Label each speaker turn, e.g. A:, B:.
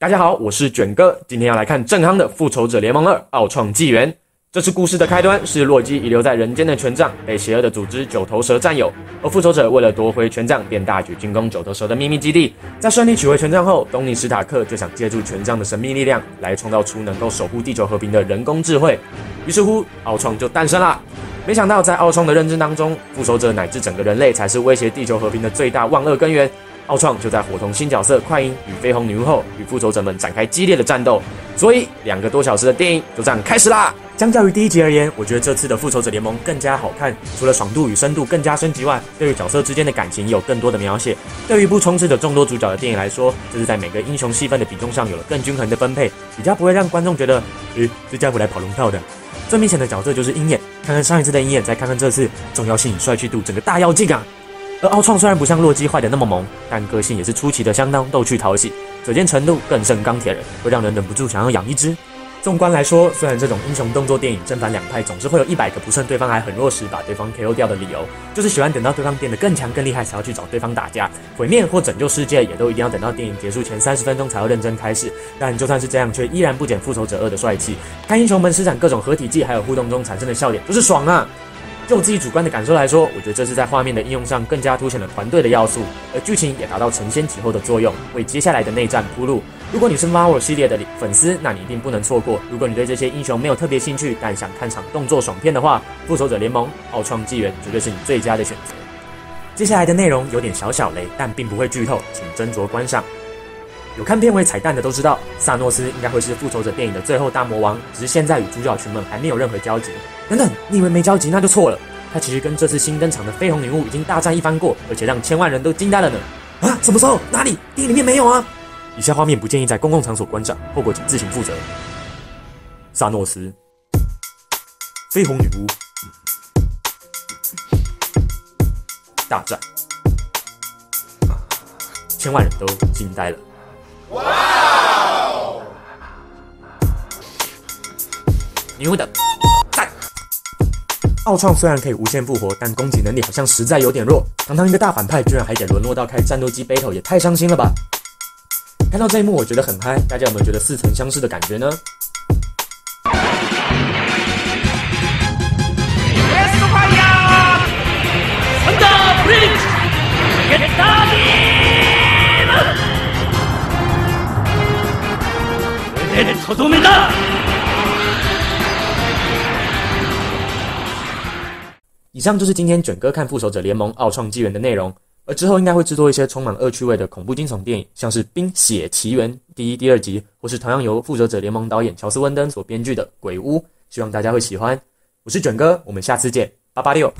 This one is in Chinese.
A: 大家好，我是卷哥，今天要来看正康的《复仇者联盟二：奥创纪元》。这次故事的开端是洛基遗留在人间的权杖被邪恶的组织九头蛇占有，而复仇者为了夺回权杖，便大举进攻九头蛇的秘密基地。在顺利取回权杖后，东尼史塔克就想借助权杖的神秘力量来创造出能够守护地球和平的人工智慧。于是乎，奥创就诞生了。没想到，在奥创的认知当中，复仇者乃至整个人类才是威胁地球和平的最大万恶根源。奥创就在伙同新角色快音与绯红女巫后，与复仇者们展开激烈的战斗。所以，两个多小时的电影就这样开始啦。相较于第一集而言，我觉得这次的复仇者联盟更加好看。除了爽度与深度更加升级外，对于角色之间的感情有更多的描写。对于一部充斥着众多主角的电影来说，这是在每个英雄戏份的比重上有了更均衡的分配，比较不会让观众觉得，诶，这家伙来跑龙套的。最明显的角色就是鹰眼，看看上一次的鹰眼，再看看这次，重要性与帅气度整个大跃进啊！而奥创虽然不像洛基坏的那么萌，但个性也是出奇的相当逗趣讨喜，可见程度更胜钢铁人，会让人忍不住想要养一只。纵观来说，虽然这种英雄动作电影正反两派总是会有一百个不趁对方还很弱时把对方 KO 掉的理由，就是喜欢等到对方变得更强更厉害才要去找对方打架，毁灭或拯救世界也都一定要等到电影结束前三十分钟才要认真开始。但就算是这样，却依然不减复仇者二的帅气。看英雄们施展各种合体技，还有互动中产生的笑点，就是爽啊！就我自己主观的感受来说，我觉得这是在画面的应用上更加凸显了团队的要素，而剧情也达到承先启后的作用，为接下来的内战铺路。如果你是 Marvel 系列的粉丝，那你一定不能错过。如果你对这些英雄没有特别兴趣，但想看场动作爽片的话，《复仇者联盟：奥创纪元》绝对是你最佳的选择。接下来的内容有点小小雷，但并不会剧透，请斟酌观赏。有看片尾彩蛋的都知道，萨诺斯应该会是复仇者电影的最后大魔王，只是现在与主角群们还没有任何交集。等等，你以为没交集那就错了，他其实跟这次新登场的绯红女巫已经大战一番过，而且让千万人都惊呆了呢。啊，什么时候？哪里？电影里面没有啊？以下画面不建议在公共场所观赏，后果请自行负责。萨诺斯，绯红女巫，大战，千万人都惊呆了。哇哦！牛的赞。奥创虽然可以无限复活，但攻击能力好像实在有点弱。堂堂一个大反派，居然还得沦落到开战斗机 battle，也太伤心了吧！看到这一幕，我觉得很嗨。大家有没有觉得似曾相识的感觉呢？以上就是今天卷哥看《复仇者联盟：奥创纪元》的内容，而之后应该会制作一些充满恶趣味的恐怖惊悚电影，像是《冰雪奇缘》第一、第二集，或是同样由《复仇者联盟》导演乔斯·温登所编剧的《鬼屋》，希望大家会喜欢。我是卷哥，我们下次见，八八六。